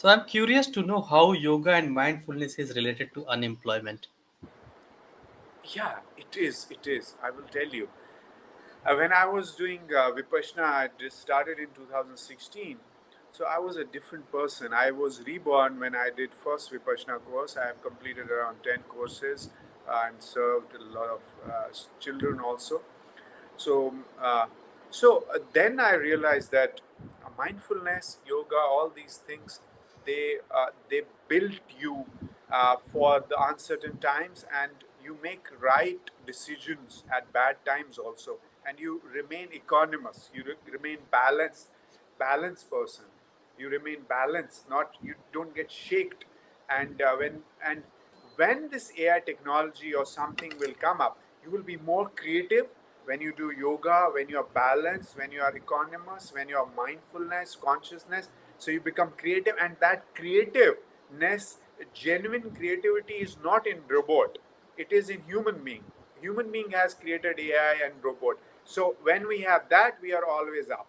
So I'm curious to know how yoga and mindfulness is related to unemployment. Yeah, it is. It is. I will tell you. Uh, when I was doing uh, Vipassana, I just started in 2016. So I was a different person. I was reborn when I did first Vipassana course. I have completed around 10 courses uh, and served a lot of uh, children also. So, uh, so uh, then I realized that mindfulness, yoga, all these things, they they build you for the uncertain times and you make right decisions at bad times also. And you remain economous you re- remain balanced balanced person. You remain balanced not you don't get shaked. And uh, when and when this ai technology or something will come up you will be more creative when you do yoga when you are balanced when you are economous when you are mindfulness consciousness so you become creative and that creativeness genuine creativity is not in robot. It is in human being. Human being has created ai and robot. So when we have that we are always up.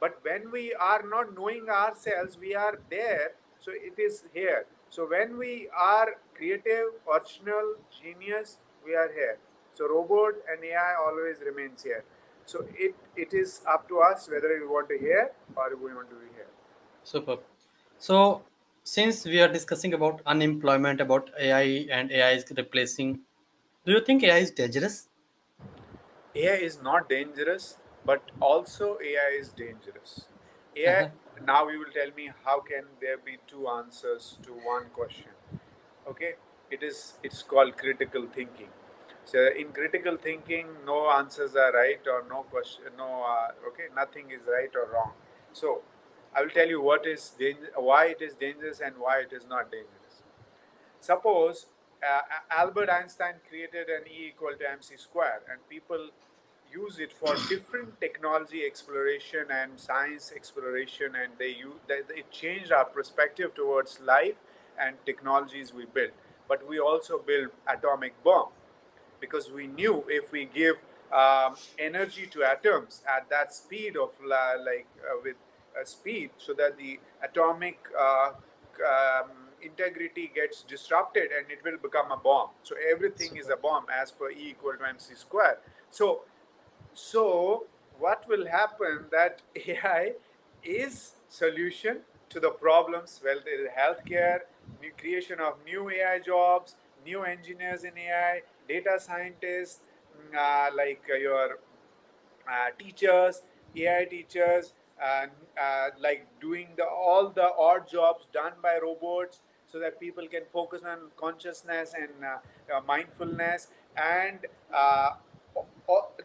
But when we are not knowing ourselves we are there. So it is here. So when we are creative original genius we are here. So robot and ai always remains here. So it it is up to us whether we want to hear or we want to be here Superb. So since we are discussing about unemployment, about AI and AI is replacing do you think AI is dangerous? AI is not dangerous, but also AI is dangerous. AI, uh-huh. now you will tell me how can there be two answers to one question? Okay, it is it's called critical thinking. So in critical thinking, no answers are right or no question, no uh, okay, nothing is right or wrong. So I will tell you what is why it is dangerous and why it is not dangerous. Suppose uh, Albert Einstein created an E equal to mc square, and people use it for different technology exploration and science exploration, and they use it changed our perspective towards life and technologies we build. But we also build atomic bomb because we knew if we give um, energy to atoms at that speed of like uh, with uh, speed, so that the atomic uh, um, integrity gets disrupted and it will become a bomb. So everything is a bomb as per E equal to mc square. So, so what will happen that AI is solution to the problems. Well, there is healthcare, new creation of new AI jobs, new engineers in AI, data scientists, mm, uh, like your uh, teachers, AI teachers, uh, like doing the all the odd jobs done by robots so that people can focus on consciousness and uh, uh, mindfulness. And uh,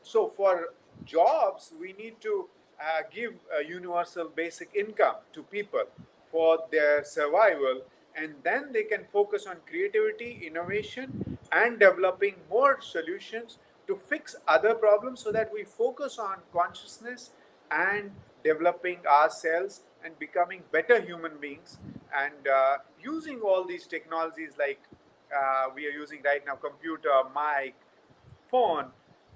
so for jobs we need to uh, give a universal basic income to people for their survival. And then they can focus on creativity innovation and developing more solutions to fix other problems so that we focus on consciousness and developing ourselves and becoming better human beings. And uh, using all these technologies like uh, we are using right now computer mic phone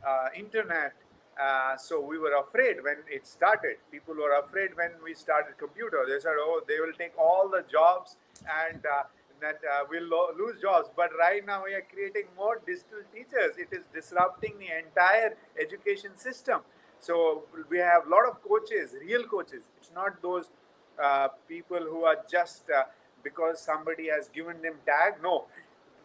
uh, internet uh, so we were afraid when it started. People were afraid when we started computer. They said oh they will take all the jobs and uh, that uh, we'll lo- lose jobs. But right now we are creating more digital teachers. It is disrupting the entire education system so we have a lot of coaches real coaches it's not those uh, people who are just uh, because somebody has given them tag. No,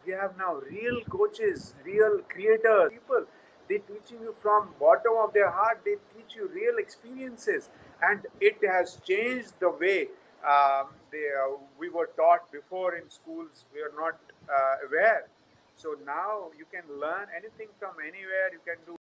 we have now real coaches, real creators, people. They teaching you from bottom of their heart. They teach you real experiences, and it has changed the way um, they, uh, we were taught before in schools. We are not uh, aware. So now you can learn anything from anywhere. You can do